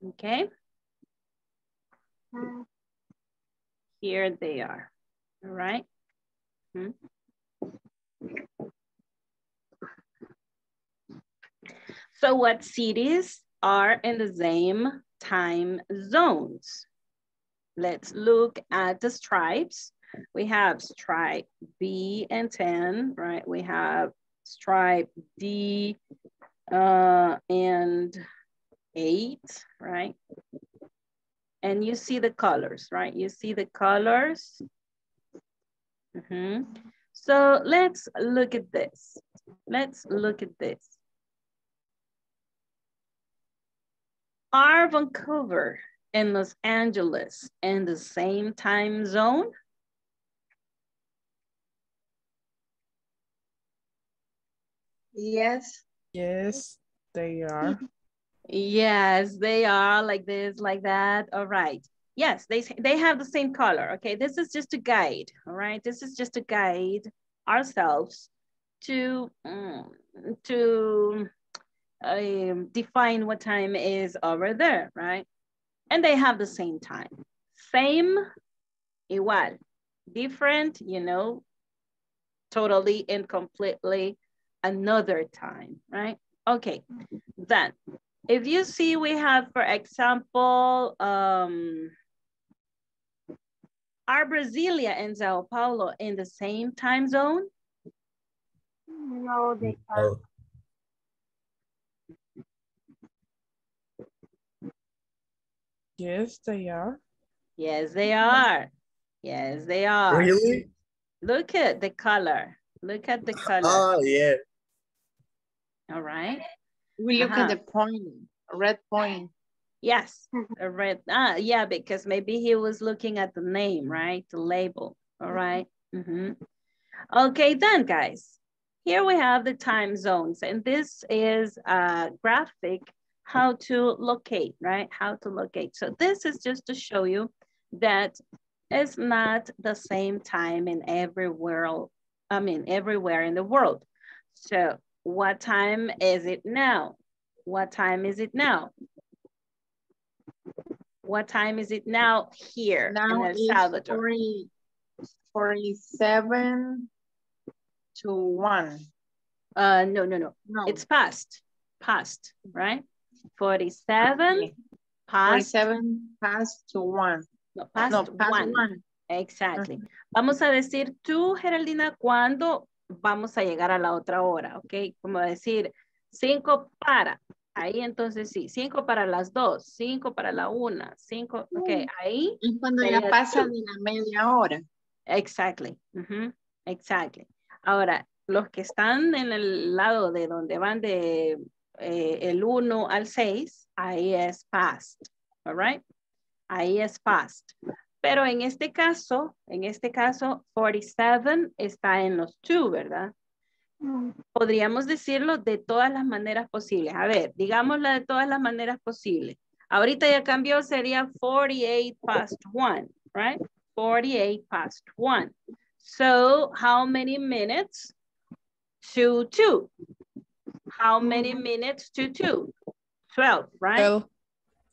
Okay, mm. here they are, all right? Hmm. So what cities are in the same time zones? Let's look at the stripes. We have stripe B and 10, right? We have stripe D, uh, and eight, right? And you see the colors, right? You see the colors. Mhm. So let's look at this. Let's look at this. Are Vancouver and Los Angeles in the same time zone? Yes. Yes, they are. Yes, they are like this, like that. All right. Yes, they, they have the same color. Okay, this is just a guide. All right, this is just a guide ourselves to, mm, to um, define what time is over there, right? And they have the same time. Same, igual. Different, you know, totally and completely another time, right? Okay, then if you see we have, for example, um, are Brasilia and Sao Paulo in the same time zone? No, they are. Oh, Yes, they are. Yes, they are. Yes, they are. really? Look at the color. Look at the color. Oh, yeah. All right. We look Uh-huh. at the point, red point. Yes, a red. Ah, yeah, because maybe he was looking at the name, right? The label. All right. Mhm. Okay, then, guys. Here we have the time zones, and this is a graphic how to locate, right? How to locate. So this is just to show you that it's not the same time in every world. I mean, everywhere in the world. So what time is it now? What time is it now? What time is it now here Now in El Salvador? 40 47 to 1. Uh, no, no, no. No, It's past, past, right? 47 okay. past, 47 past to 1. no, past, No, past one. 1. Exactly. Vamos a decir tú, Geraldina, cuándo vamos a llegar a la otra hora, ¿ok? Como decir, cinco para. Ahí entonces sí, cinco para las dos, cinco para la una, cinco, ok, ahí Es cuando ya pasa two. de la media hora. Exactly. Exactly. Ahora, los que están en el lado de donde van de eh, el 1 al 6, ahí es past. All right? Ahí es past. Pero en este caso, en este caso, 47 está en los 2, ¿verdad? Mm, Podríamos decirlo de todas las maneras posibles. A ver, digámosla de todas las maneras posibles. Ahorita ya cambió, sería 48 past 1, right? 48 past 1. So, how many minutes to 2? How many minutes to 2? 12, right? Well,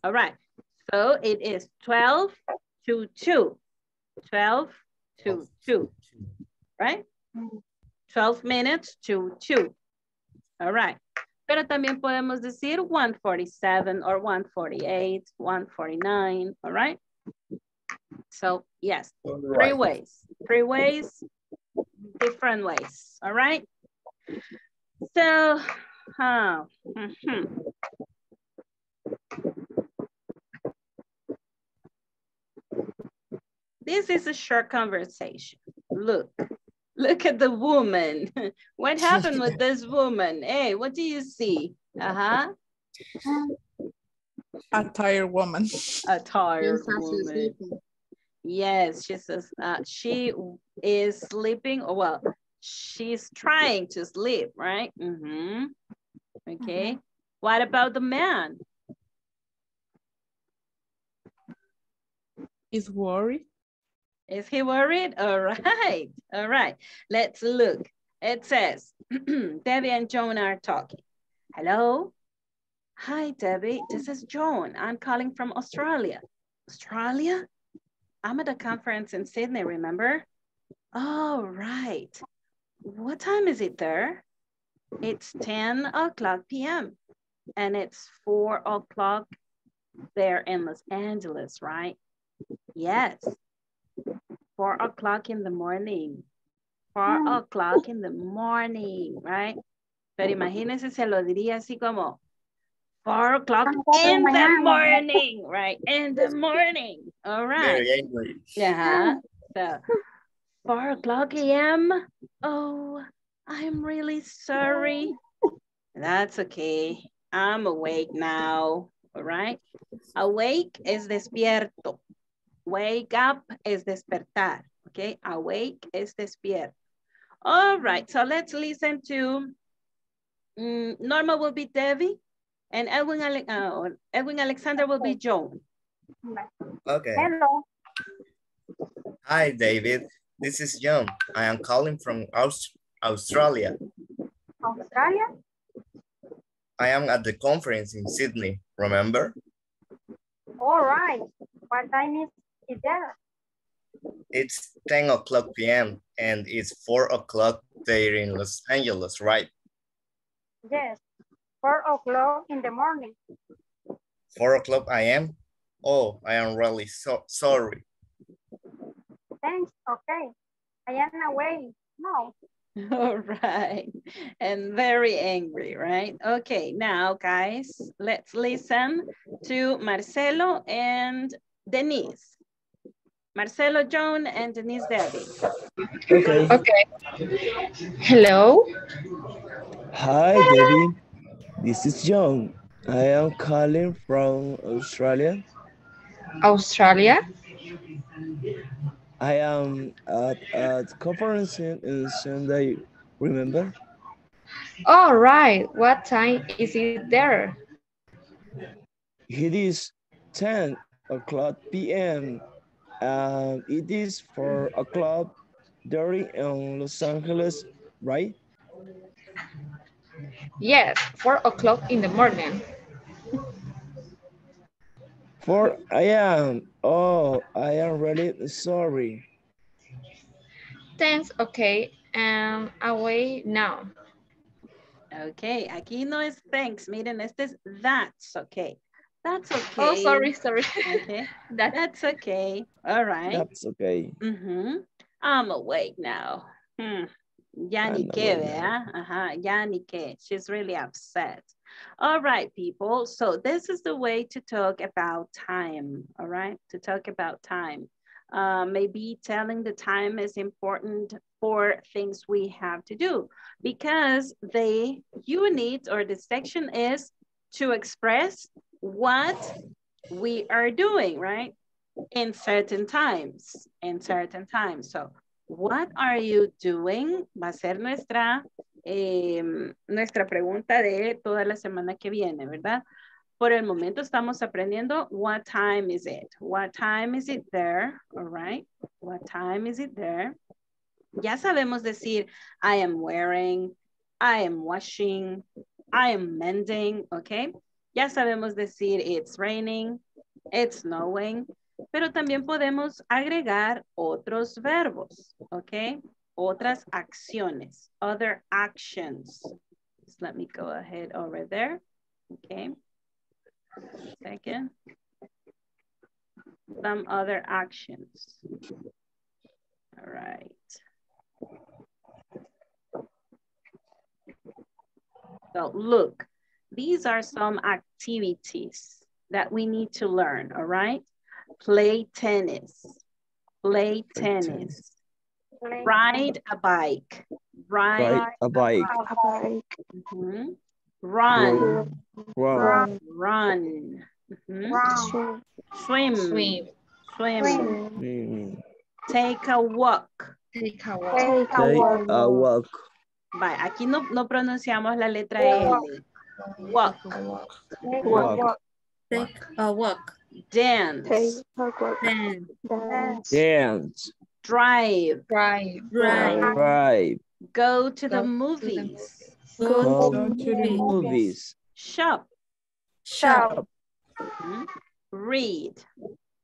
All right. So, it is 12 to 2. 12 to 2, right? 12 minutes to 2. All right. Pero también podemos decir 147 or 148, 149, all right? So, yes, three ways, three ways, different ways, all right? So, huh, mhm. This is a short conversation. Look, look at the woman. <laughs> What <laughs> happened with this woman? Hey, what do you see? Uh-huh, a tired woman. a tired Yes, woman. Yes, she says uh, she is sleeping. Oh, Well, she's trying to sleep, right? Mm-hmm. Okay. What about the man? Is worried. Is he worried? All right. All right. Let's look. It says, <clears throat> Debbie and Joan are talking. Hello. Hi, Debbie. This is Joan. I'm calling from Australia. Australia? I'm at a conference in Sydney, remember? All right. What time is it there? It's 10 o'clock p.m. And it's 4 o'clock there in Los Angeles, right? Yes. Four o'clock in the morning. Four mm. o'clock in the morning, right? Pero imagínense, se lo diría así como four o'clock ah, Las cuatro de in the morning, right? In the morning. All right. Very angry. Yeah. Mm. So four o'clock a.m. Oh, I'm really sorry. That's okay. I'm awake now. All right. Awake is despierto. Wake up is despertar. Okay. Awake is despierto. All right. So let's listen to mm, Norma will be Debbie and Edwin, Ale- uh, Edwin Alexander will be Joan. Okay. Hello. Hi, David. This is John. I am calling from Aus Australia. Australia. I am at the conference in Sydney, remember? All right. What time is it there? It's 10 o'clock p.m. and it's 4 o'clock there in Los Angeles, right? Yes. Four o'clock in the morning. 4 o'clock a.m. Oh, I am really so sorry. Thanks. Okay. I am away. No. <laughs> All right. And very angry, right? Okay, now guys, let's listen to Marcelo and Denise. Marcelo, Joan, and Denise Debbie. Okay. Okay. Hello. Hi, baby. This is John. I am calling from Australia. Australia. I am at a conference in in Sunday, remember? All right. What time is it there? It is 10 o'clock p.m. and it is 4 o'clock there in Los Angeles, right? Yes, four o'clock in the morning. 4 I am. Oh, I am really sorry. Thanks. Okay. Um, away now. Okay, aquí no es thanks. Miren, este es that's okay. That's okay. Oh, sorry, sorry. Okay, That that's okay. All right. That's okay. Mhm. I'm awake now. Hmm. Ya ni I'm qué, awake ¿verdad? Ajá, ya ni qué. She's really upset. All right, people. So this is the way to talk about time, all right? To talk about time. Uh, maybe telling the time is important for things we have to do because the unit or the section is to express what we are doing, right? In certain times, in certain times. So what are you doing? Va a ser nuestra, em, nuestra pregunta de toda la semana que viene, ¿verdad? Por el momento estamos aprendiendo what time is it? What time is it there? All right. What time is it there? Ya sabemos decir I am wearing, I am washing, I am mending, okay? Ya sabemos decir it's raining, it's snowing, pero también podemos agregar otros verbos, ¿ok? Otras acciones, other actions. Just let me go ahead over there, okay? Second. Some other actions. All right. So look, these are some activities that we need to learn, all right? Play tennis, play tennis, Play. ride a bike, ride, Ride a bike. mhm, run, Run. run, mhm, Round. swim, Swim. swim, Mm, take a walk. Take a walk. Take a Take walk. a walk. Vale, aquí no, no pronunciamos la letra L. Walk, Take a Walk. walk. Take a walk. dance, Dance. Dance. drive, Drive. drive. Drive. go to the Go to the movies, Go Go to to the the Movies. shop, Shop. mhm, read,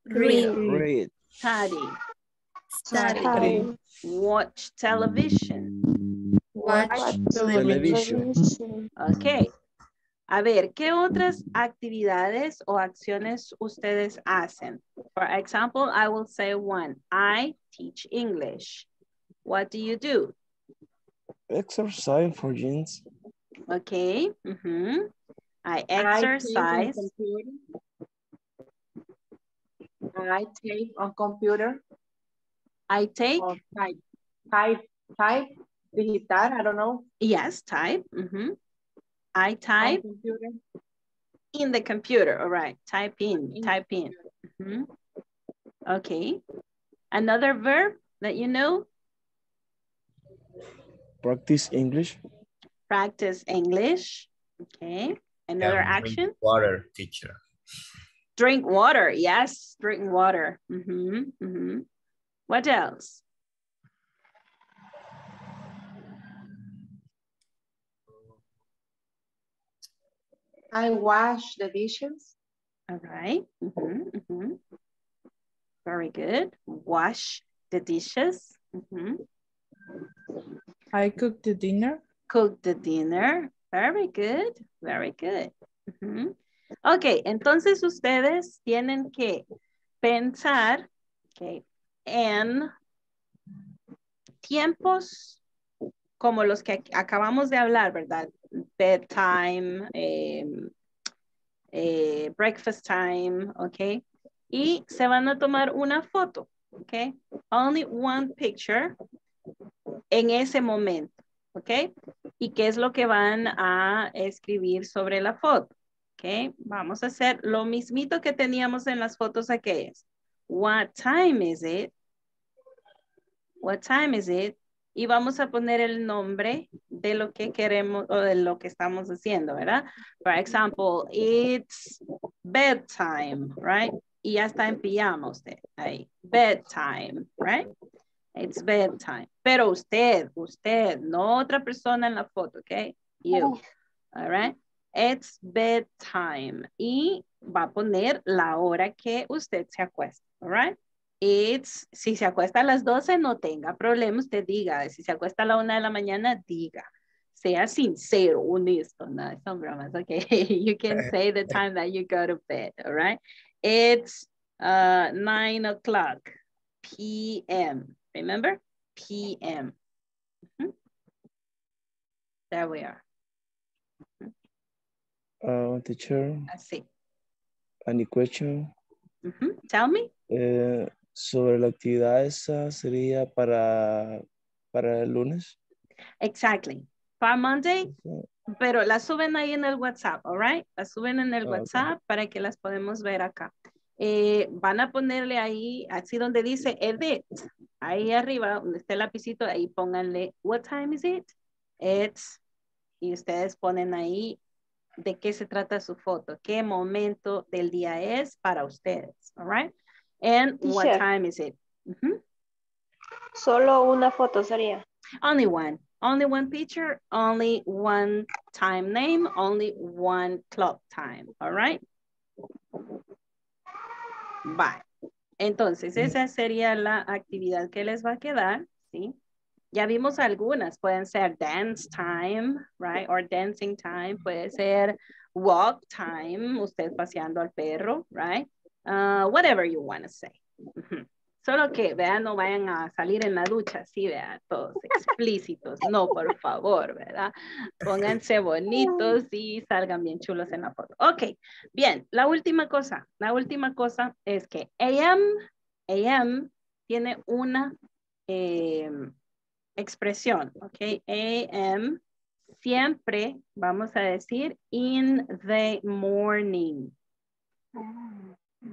read, Read. study, study, watch television. watch Television. Ok. A ver, ¿qué otras actividades o acciones ustedes hacen? For example, I will say one. I teach English. What do you do? exercise for jeans. Okay. I exercise. I take on computer I take, or type, type, type, digitar, I don't know. yes, type. mhm. I type in the computer. All right. Type in, In type in. Mhm. Okay. Another verb that you know, Practice English. practice English. Okay. Another And drink action, Water, teacher. drink water. Yes, drink water. Mhm, mhm. What else? I wash the dishes. All right. mhm, mhm. Very good. Wash the dishes. Mhm. I cook the dinner. Cook the dinner. Very good. Very good. Ujú. Ok, entonces ustedes tienen que pensar ok, en tiempos como los que ac- acabamos de hablar, ¿verdad? Bedtime, em, eh, breakfast time, ¿ok? Y se van a tomar una foto, ¿ok? Only one picture en ese momento, ¿ok? ¿Y qué es lo que van a escribir sobre la foto? ¿Ok? Vamos a hacer lo mismito que teníamos en las fotos aquellas. What time is it? What time is it? Y vamos a poner el nombre de lo que queremos o de lo que estamos haciendo, ¿verdad? For example, it's bedtime, right? Y ya está en pijama usted. Ahí, bedtime, right? It's bedtime. Pero usted, usted, no otra persona en la foto, ¿ok? You. All right. It's bedtime. Y va a poner la hora que usted se acuesta. All right. It's, si se acuesta a las 12, no tenga problema, usted diga. Si se acuesta a la una de la mañana, diga. Sea sincero, honesto. No, son bromas. Okay. <laughs> you can <laughs> say the time that you go to bed. All right. It's uh, nine o'clock p.m. Remember? p.m. There we are. Uh, teacher, Así. any question? Tell me. Eh, sobre la actividad esa sería para, para el lunes. Exactly. For Monday, pero las suben ahí en el WhatsApp, all right? Las suben en el Ah. WhatsApp para que las podemos ver acá. Eh, van a ponerle ahí, así donde dice edit, ahí arriba, donde está el lapicito, ahí pónganle, what time is it? It's, y ustedes ponen ahí de qué se trata su foto, qué momento del día es para ustedes, all right? And what time is it? Ujú. Solo una foto sería. Only one. Only one picture, only one time name, only one clock time. All right? Bye. Entonces, esa sería la actividad que les va a quedar, ¿sí? Ya vimos algunas, pueden ser dance time, right? Or dancing time, puede ser walk time, usted paseando al perro, right? Uh, whatever you want to say. Solo que, vean, no vayan a salir en la ducha así, vean, todos explícitos. No, por favor, ¿verdad? Pónganse <laughs> bonitos y salgan bien chulos en la foto. Ok, bien, la última cosa, la última cosa es que AM, AM tiene una eh, expresión, ok, AM siempre vamos a decir in the morning,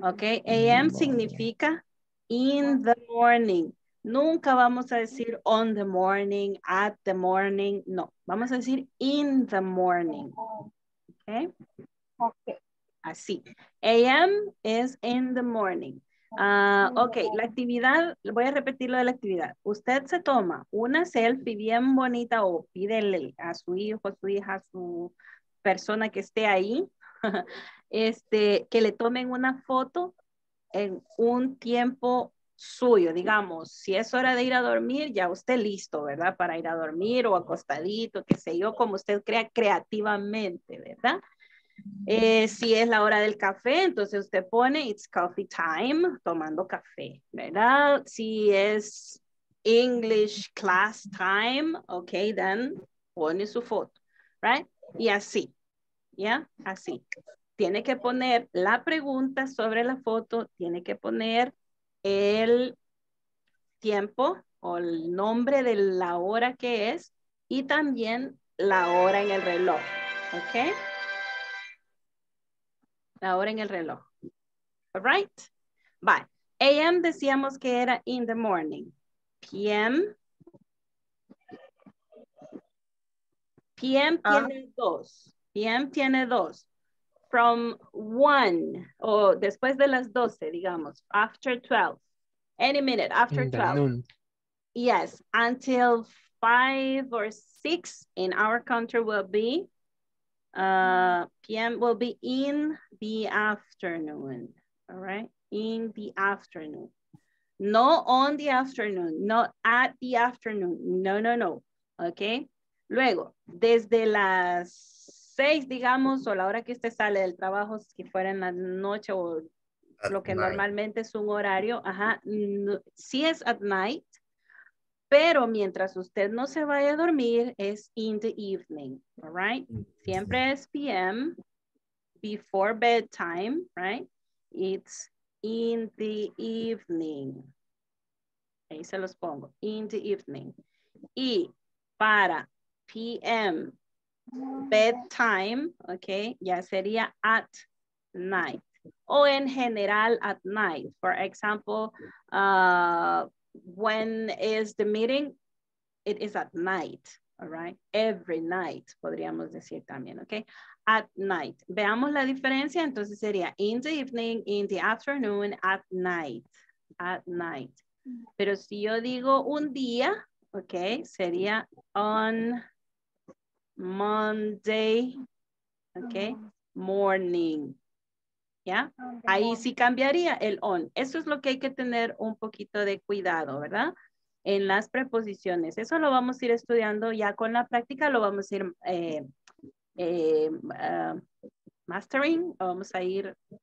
ok, AM significa in the morning. Nunca vamos a decir on the morning, at the morning, no, vamos a decir in the morning, ok, Ok. así. AM es in the morning. Ah, ok, la actividad, voy a repetir lo de la actividad. Usted se toma una selfie bien bonita o pídele a su hijo, a su hija, a su persona que esté ahí, <laughs> este, que le tomen una foto en un tiempo suyo, digamos, si es hora de ir a dormir, ya usted listo, ¿verdad? Para ir a dormir o acostadito, qué sé yo, como usted crea creativamente, ¿verdad? Eh, si es la hora del café, entonces usted pone it's coffee time, tomando café, ¿verdad? Si es English class time, okay, then pone su foto, right? Y así, ¿ya? Así. Tiene que poner la pregunta sobre la foto, tiene que poner el tiempo o el nombre de la hora que es y también la hora en el reloj, ¿ok? La hora en el reloj. All right? Bye. AM decíamos que era in the morning. PM. PM Ah. tiene dos. PM tiene dos. From one o después de las 12, digamos, after 12. Any minute after In 12. noon. Yes, until five or six in our country will be, uh, PM will be in the afternoon, all right? In the afternoon. No on the afternoon, not at the afternoon. No, no, no, okay? Luego, desde las seis, digamos, o la hora que usted sale del trabajo, si fuera en la noche o At lo que night. normalmente es un horario, ajá, no- sí es at night, pero mientras usted no se vaya a dormir es in the evening, all right? Siempre es PM, before bedtime, right? It's in the evening. Ahí se los pongo, in the evening. Y para PM, bedtime, ok, ya sería at night. O en general at night. For example, uh, when is the meeting? It is at night, all right? Every night, podríamos decir también, ok? At night. Veamos la diferencia, entonces sería in the evening, in the afternoon, at night, at night. Pero si yo digo un día, ok, sería on Monday, ok, morning, ¿ya? Ahí sí cambiaría el on. Eso es lo que hay que tener un poquito de cuidado, ¿verdad? En las preposiciones. Eso lo vamos a ir estudiando ya con la práctica, lo vamos a ir eh, eh, ah, mastering, vamos a ir eh,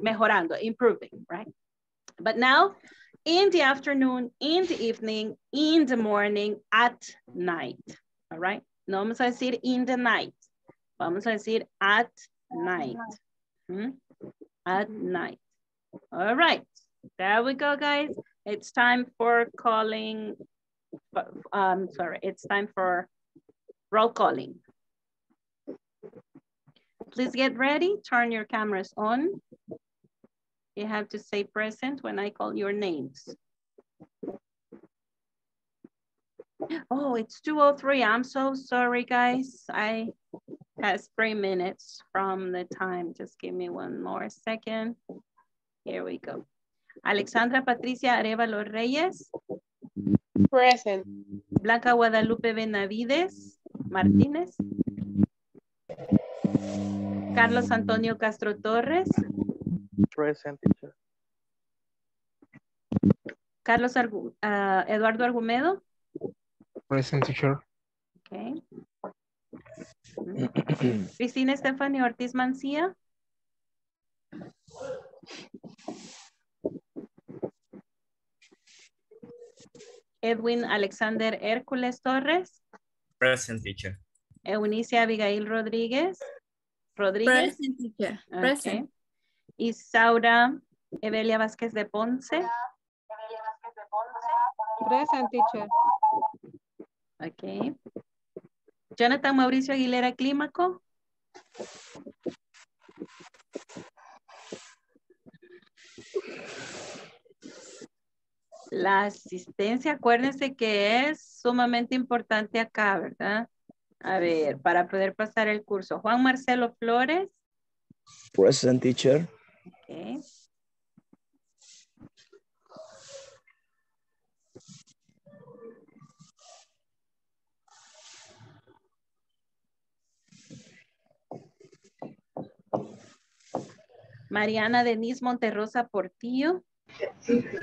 mejorando, improving, right? But now, in the afternoon, in the evening, in the morning, at night, all right? No vamos a decir in the night, vamos a decir at night. ¿Mm? At night. All right, there we go, guys. It's time for calling, um, sorry, it's time for roll calling. Please get ready, turn your cameras on. You have to say present when I call your names. Oh, it's 2.03, I'm so sorry, guys. I has three minutes from the time. Just give me one more second. Here we go. Alexandra Patricia Arevalo Reyes, Present. Blanca Guadalupe Benavides Martínez, Carlos Antonio Castro Torres, Present teacher. Carlos Argu- ah, Eduardo Argumedo, Present teacher. okay. Cristina Estefania Ortiz Mancía, Edwin Alexander Hércules Torres, Present teacher. Eunicia Abigail Rodríguez, Rodríguez, Present teacher. ok. Present. Isaura Evelia Vázquez de Ponce, Present teacher. Ok. Jonathan Mauricio Aguilera Clímaco, La asistencia, acuérdense que es sumamente importante acá, ¿verdad? A ver, para poder pasar el curso. Juan Marcelo Flores. Present teacher. ok. Mariana Denise Monterrosa Portillo.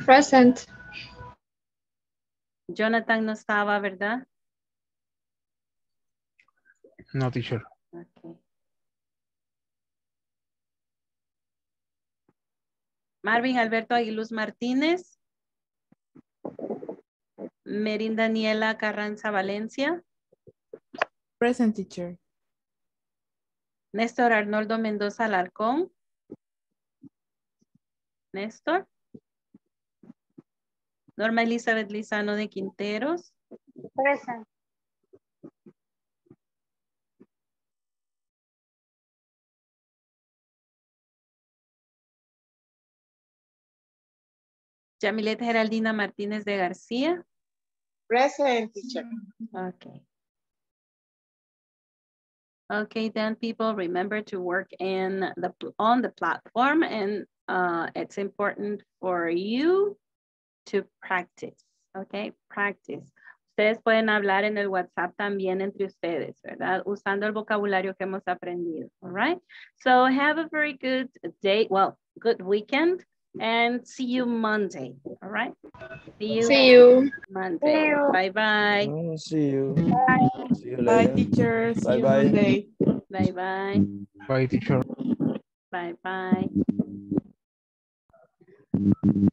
Present. Jonathan no estaba, ¿verdad? No teacher. Ok. Marvin Alberto Aguiluz Martínez. Merin Daniela Carranza Valencia. Present teacher. Néstor Arnoldo Mendoza Alarcón. Néstor. Norma Elizabeth Lizano de Quinteros. Present. Yamilet Geraldina Martínez de García. Present teacher. Okay. Okay, then people remember to work in the on the platform and uh, it's important for you to practice. Okay, practice. Ustedes pueden hablar en el WhatsApp también entre ustedes, ¿verdad? Usando el vocabulario que hemos aprendido. All right. So have a very good day. Well, good weekend and see you Monday. All right. See you. See you. Monday. Bye bye. Oh, see you. Bye. See you later. teacher. See Bye-bye. Bye bye. Bye, teacher. Bye bye.